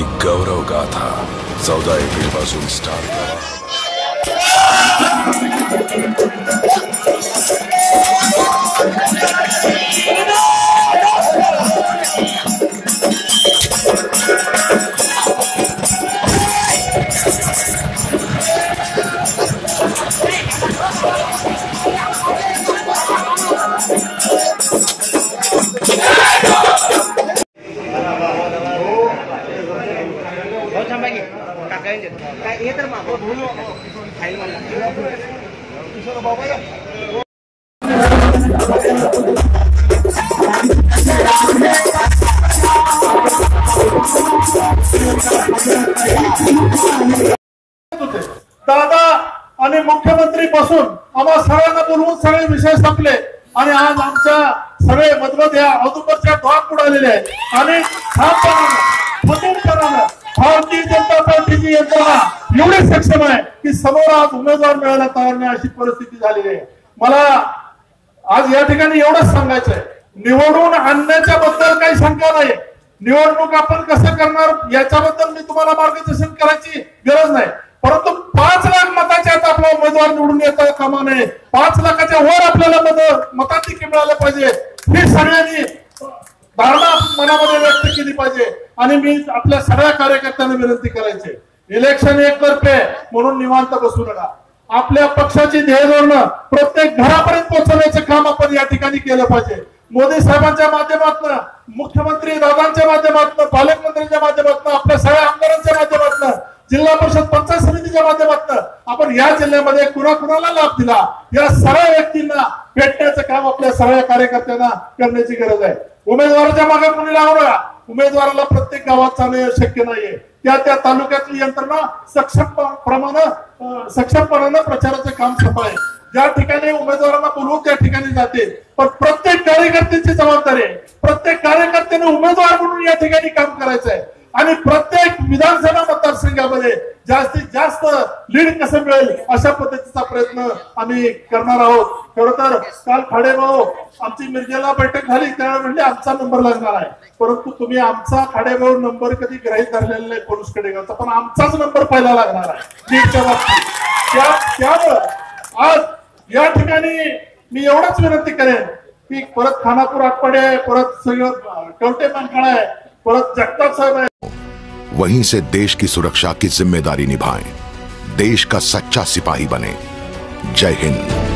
にガウラウガータサウダイビルバズンスターガー Thank you. काय हे तर मागो खाईल दादा आणि मुख्यमंत्री बसून आम्हा सगळ्यांना बोलवून सगळे विषय संपले. आणि आज आमच्या सगळे मतभेद या औदुंबरच्या द्वार उडालेले आहेत. आणि भारतीय जनता पार्टीची यंत्रणा एवढी सक्षम आहे की समोर आज उमेदवार मिळायला तयार नाही अशी परिस्थिती झालेली आहे. मला आज या ठिकाणी एवढंच सांगायचंय. निवडून आणण्याच्या बद्दल काही शंका नाही. निवडणूक आपण कसं करणार याच्याबद्दल मी तुम्हाला मार्गदर्शन करायची गरज नाही. परंतु पाच लाख मताच्या आता आपला उमेदवार निवडून येता कामा नये. पाच लाखाच्या वर आपल्याला मत मताधिक्य मिळालं पाहिजे. ही सगळ्यांनी धारणा मनामध्ये व्यक्त केली पाहिजे. आणि मी आपल्या सगळ्या कार्यकर्त्यांना विनंती करायची. इलेक्शन एक तर्फे म्हणून निवांत बसू नका. आपल्या पक्षाची ध्येय धोरणं प्रत्येक घरापर्यंत पोहोचवण्याचं काम आपण या ठिकाणी केलं पाहिजे. मोदी साहेबांच्या माध्यमातून मुख्यमंत्री दादांच्या माध्यमातून पालकमंत्र्यांच्या माध्यमातून आपल्या सगळ्या आमदारांच्या माध्यमातून जिल्हा परिषद पंचायत समितीच्या माध्यमातून आपण या जिल्ह्यामध्ये कुणा कुणाला लाभ दिला? या सगळ्या व्यक्तींना भेटण्याचं काम आपल्या सगळ्या कार्यकर्त्यांना करण्याची गरज आहे. उमेदवाराच्या मागे कोणी लागू नका उमेदवाराला प्रत्येक गावात जाणे शक्य नाहीये. त्या त्या तालुक्यातली यंत्रणा सक्षम प्रमाण सक्षमपणानं प्रचाराचं काम सोपं आहे. ज्या ठिकाणी उमेदवारांना बोलवून त्या ठिकाणी जाते. पण प्रत्येक कार्यकर्त्याची जबाबदारी आहे. प्रत्येक कार्यकर्त्याने उमेदवार म्हणून या ठिकाणी काम करायचं आहे आणि प्रत्येक विधानसभा मतदारसंघामध्ये जास्तीत जास्त लीड कसं मिळेल अशा पद्धतीचा प्रयत्न आम्ही करणार आहोत. खरं तर काल खाडेभाऊ आमची मिरजेला बैठक झाली त्यावेळी म्हणजे आमचा नंबर लागणार आहे. परंतु तुम्ही आमचा खाडेभाऊ नंबर कधी ग्रहित धरलेला नाही पोलीस कडेगावचा पण आमचाच नंबर पहिला लागणार आहे. लीडच्या बाबतीत. त्या त्यामुळं आज या ठिकाणी मी एवढंच विनंती करेन की परत खानापूर आटपाडे परत सगळं कवटे मानखाडा आहे परत जगताप साहेब आहे वहीं से देश की सुरक्षा की जिम्मेदारी निभाएं। देश का सच्चा सिपाही बने। जय हिंद।